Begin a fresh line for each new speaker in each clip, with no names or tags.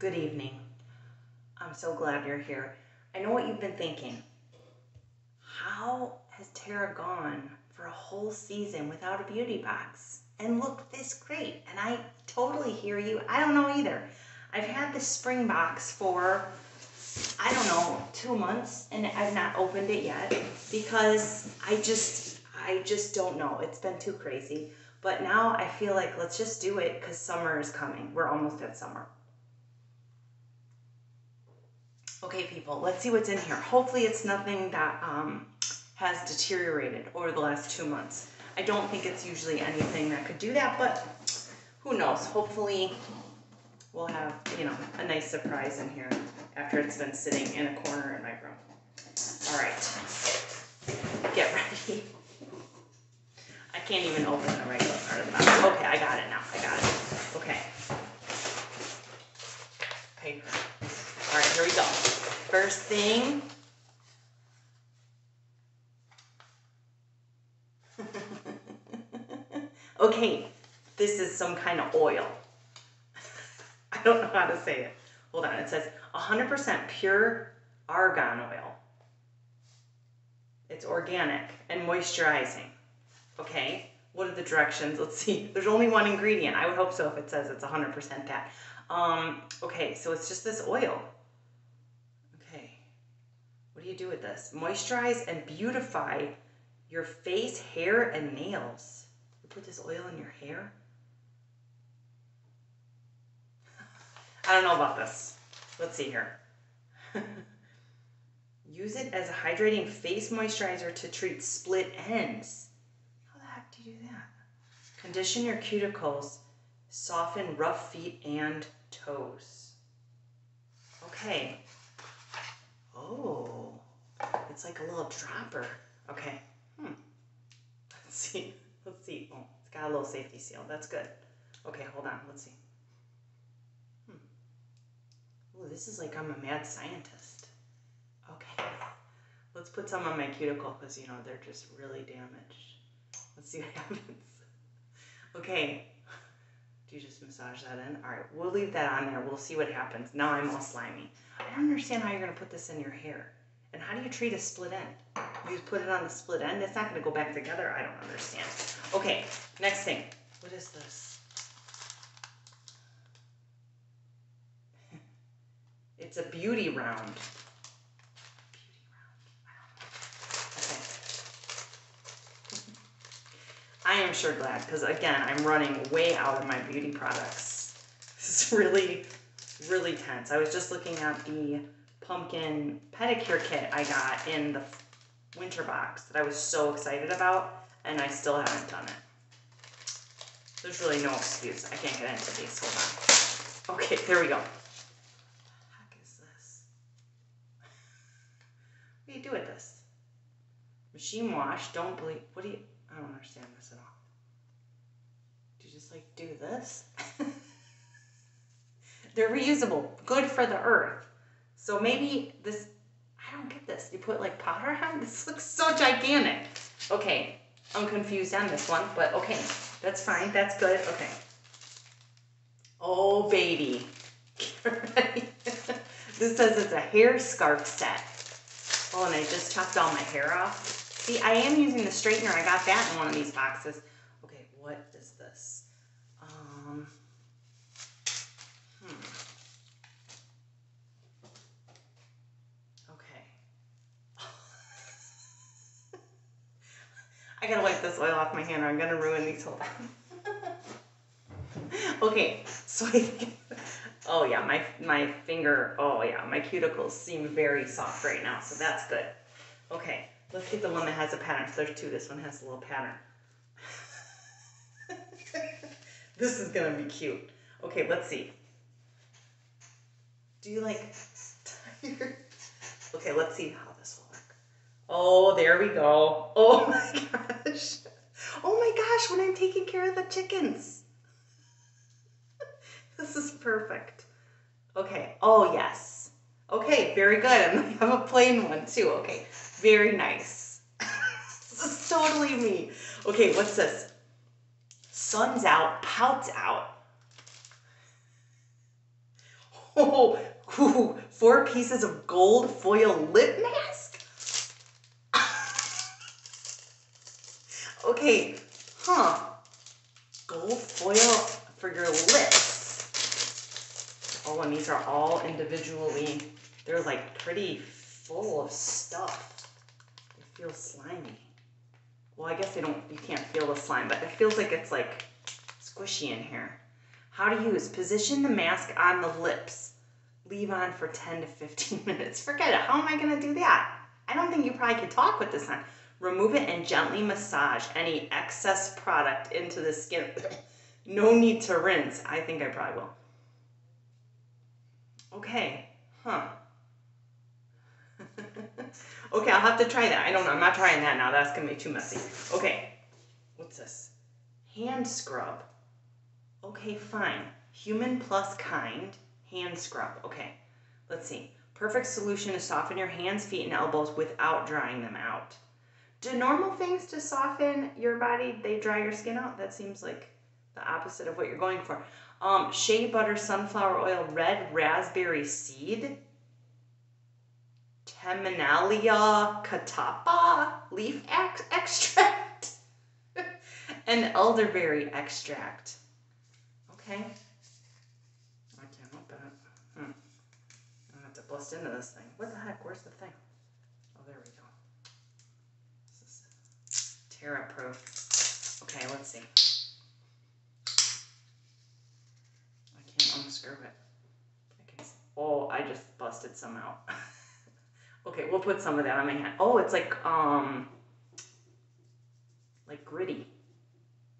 Good evening. I'm so glad you're here. I know what you've been thinking. How has Tara gone for a whole season without a beauty box and look this great? And I totally hear you. I don't know either. I've had the spring box for, I don't know, two months and I've not opened it yet because I just, I just don't know. It's been too crazy. But now I feel like let's just do it because summer is coming. We're almost at summer. Okay, people, let's see what's in here. Hopefully it's nothing that um, has deteriorated over the last two months. I don't think it's usually anything that could do that, but who knows? Hopefully we'll have, you know, a nice surprise in here after it's been sitting in a corner in my room. All right, get ready. I can't even open the regular part of the box. Okay, I got it now. I got. Okay. Paper. All right, here we go. First thing. okay, this is some kind of oil. I don't know how to say it. Hold on, it says 100% pure argan oil. It's organic and moisturizing. Okay, what are the directions? Let's see. There's only one ingredient. I would hope so if it says it's 100% that. Um, okay, so it's just this oil. You do with this? Moisturize and beautify your face, hair, and nails. You put this oil in your hair? I don't know about this. Let's see here. Use it as a hydrating face moisturizer to treat split ends. How the heck do you do that? Condition your cuticles, soften rough feet and toes. Okay. Oh, it's like a little dropper. Okay. Hmm. Let's see. Let's see. Oh, it's got a little safety seal. That's good. Okay, hold on. Let's see. Hmm. Oh, this is like I'm a mad scientist. Okay. Let's put some on my cuticle because, you know, they're just really damaged. Let's see what happens. Okay. Do you just massage that in? All right, we'll leave that on there. We'll see what happens. Now I'm all slimy. I don't understand how you're going to put this in your hair. And how do you treat a split end? You put it on the split end? It's not going to go back together? I don't understand. Okay, next thing. What is this? It's a beauty round. Beauty round. I. Okay. I am sure glad because again, I'm running way out of my beauty products. This is really, really tense. I was just looking at the pumpkin pedicure kit I got in the winter box that I was so excited about, and I still haven't done it. There's really no excuse. I can't get into these. Hold on. Okay, there we go. What the heck is this? What do you do with this? Machine wash. Don't believe. What do you? I don't understand this at all. Do you just like do this? They're reusable. Good for the earth. So maybe this. I don't get this. You put like powder on? This looks so gigantic. Okay, I'm confused on this one, but okay, that's fine. That's good. Okay. Oh, baby. This says it's a hair scarf set. Oh, and I just chopped all my hair off. See, I am using the straightener. I got that in one of these boxes. Okay, what is this? Um, hmm. Okay. I gotta wipe this oil off my hand or I'm gonna ruin these whole Okay, so I oh yeah, my, my finger, oh yeah, my cuticles seem very soft right now, so that's good. Okay, let's get the one that has a pattern. So there's two, this one has a little pattern. this is gonna be cute. Okay, let's see. Do you like, okay, let's see how this. Oh, there we go. Oh my gosh. Oh my gosh, when I'm taking care of the chickens. This is perfect. Okay. Oh, yes. Okay, very good. And I have a plain one too. Okay, very nice. this is totally me. Okay, what's this? Sun's out, pouts out. Oh, ooh, four pieces of gold foil lip mask? Okay, huh. Gold foil for your lips. Oh, and these are all individually, they're like pretty full of stuff. They feel slimy. Well, I guess they don't, you can't feel the slime, but it feels like it's like squishy in here. How to use, position the mask on the lips. Leave on for 10 to 15 minutes. Forget it, how am I gonna do that? I don't think you probably could talk with this on. Remove it and gently massage any excess product into the skin. no need to rinse. I think I probably will. Okay, huh. okay, I'll have to try that. I don't know. I'm not trying that now. That's going to be too messy. Okay, what's this? Hand scrub. Okay, fine. Human plus kind hand scrub. Okay, let's see. Perfect solution to soften your hands, feet, and elbows without drying them out. Do normal things to soften your body, they dry your skin out? That seems like the opposite of what you're going for. Um, shea butter, sunflower oil, red raspberry seed, Terminalia catappa leaf ex extract, and elderberry extract. Okay. I can't open it. Hmm. I have to bust into this thing. What the heck? Where's the thing? Oh, there we go. Terra proof. Okay, let's see. I can't unscrew it. Oh, I just busted some out. okay, we'll put some of that on my hand. Oh, it's like um, like gritty.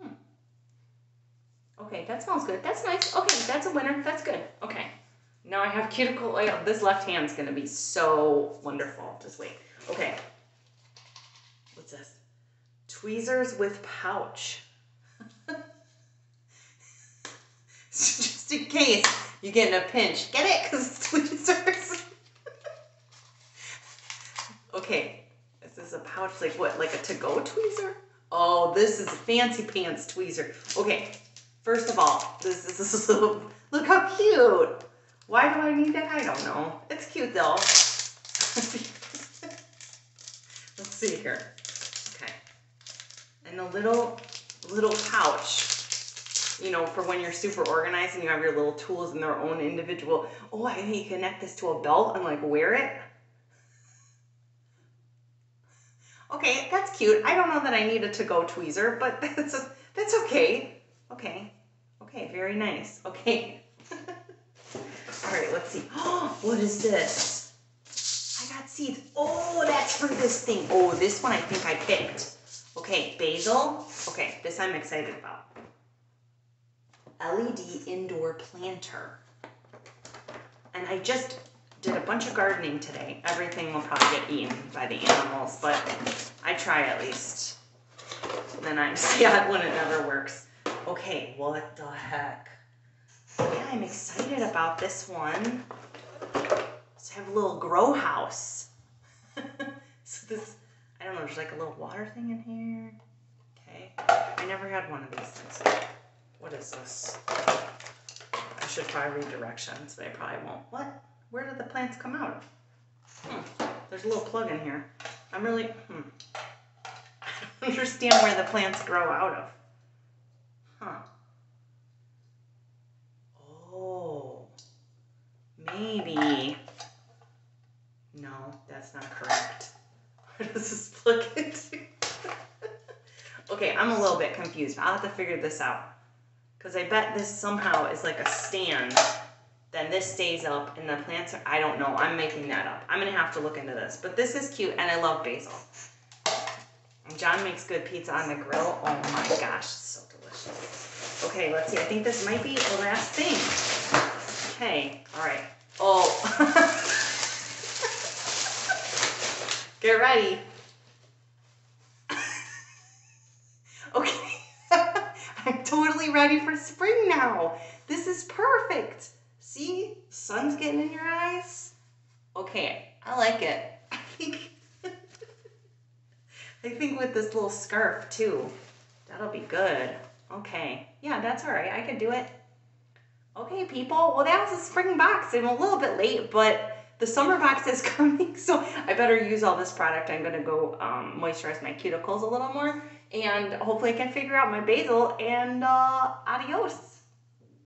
Hmm. Okay, that smells good. That's nice. Okay, that's a winner. That's good. Okay. Now I have cuticle oil. This left hand's gonna be so wonderful. Just wait. Okay. Tweezers with pouch. Just in case you get in a pinch. Get it? Because it's tweezers. okay. Is this a pouch, like what? Like a to-go tweezer? Oh, this is a fancy pants tweezer. Okay. First of all, this, is a is look how cute. Why do I need that? I don't know. It's cute though. Let's see here. The little little pouch, you know, for when you're super organized and you have your little tools in their own individual. Oh, I can connect this to a belt and like wear it. Okay, that's cute. I don't know that I need a to-go tweezer, but that's a, that's okay. Okay. Okay, very nice. Okay. All right, let's see. Oh, what is this? I got seeds. Oh, that's for this thing. Oh, this one I think I picked. Okay, basil. Okay, this I'm excited about. LED indoor planter. And I just did a bunch of gardening today. Everything will probably get eaten by the animals, but I try at least. And then I'm sad when it never works. Okay, what the heck? Yeah, I'm excited about this one. Let's have a little grow house. so this, I don't know, there's like a little water thing in here. Okay, I never had one of these things. What is this? I should probably read directions, I probably won't. What? Where did the plants come out? Hmm. There's a little plug in here. I'm really, hmm. I don't understand where the plants grow out of. Huh. Oh. Maybe. No, that's not correct. Where does this plug into? okay, I'm a little bit confused. I'll have to figure this out. Because I bet this somehow is like a stand. Then this stays up and the plants are, I don't know. I'm making that up. I'm going to have to look into this. But this is cute and I love basil. And John makes good pizza on the grill. Oh my gosh, it's so delicious. Okay, let's see. I think this might be the last thing. Okay, all right. Oh. Ready. okay. I'm totally ready for spring now. This is perfect. See, sun's getting in your eyes. Okay, I like it. I think I think with this little scarf too, that'll be good. Okay, yeah, that's all right. I can do it. Okay, people. Well, that was a spring box. I'm a little bit late, but the summer box is coming, so I better use all this product. I'm gonna go um, moisturize my cuticles a little more, and hopefully I can figure out my basil, and uh, adios.